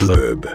Blurb